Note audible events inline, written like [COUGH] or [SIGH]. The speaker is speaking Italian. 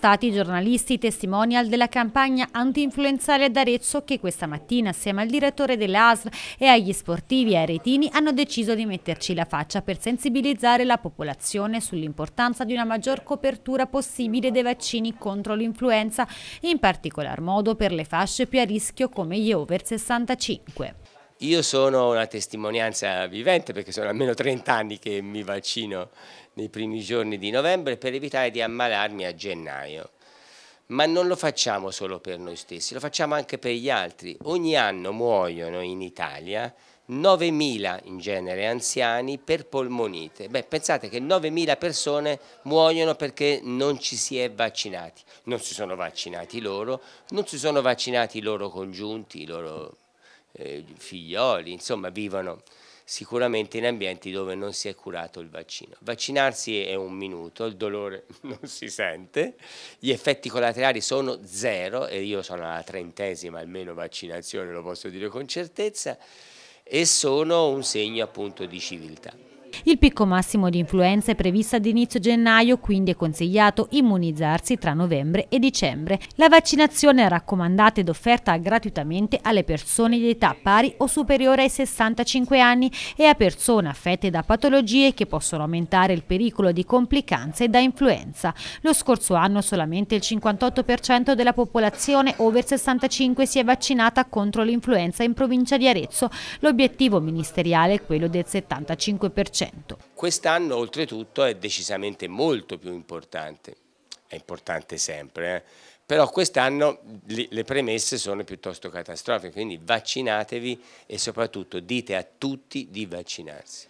stati i giornalisti testimonial della campagna anti-influenzale Arezzo che questa mattina assieme al direttore dell'ASL e agli sportivi aretini hanno deciso di metterci la faccia per sensibilizzare la popolazione sull'importanza di una maggior copertura possibile dei vaccini contro l'influenza, in particolar modo per le fasce più a rischio come gli over 65. Io sono una testimonianza vivente perché sono almeno 30 anni che mi vaccino nei primi giorni di novembre per evitare di ammalarmi a gennaio. Ma non lo facciamo solo per noi stessi, lo facciamo anche per gli altri. Ogni anno muoiono in Italia 9.000 in genere anziani per polmonite. Beh, pensate che 9.000 persone muoiono perché non ci si è vaccinati. Non si sono vaccinati loro, non si sono vaccinati i loro congiunti, i loro eh, figlioli, insomma vivono sicuramente in ambienti dove non si è curato il vaccino. Vaccinarsi è un minuto, il dolore [LAUGHS] non si sente, gli effetti collaterali sono zero e io sono alla trentesima almeno vaccinazione, lo posso dire con certezza, e sono un segno appunto di civiltà. Il picco massimo di influenza è previsto ad inizio gennaio, quindi è consigliato immunizzarsi tra novembre e dicembre. La vaccinazione è raccomandata ed offerta gratuitamente alle persone di età pari o superiore ai 65 anni e a persone affette da patologie che possono aumentare il pericolo di complicanze da influenza. Lo scorso anno solamente il 58% della popolazione over 65 si è vaccinata contro l'influenza in provincia di Arezzo. L'obiettivo ministeriale è quello del 75%. Quest'anno oltretutto è decisamente molto più importante, è importante sempre, eh? però quest'anno le premesse sono piuttosto catastrofiche, quindi vaccinatevi e soprattutto dite a tutti di vaccinarsi.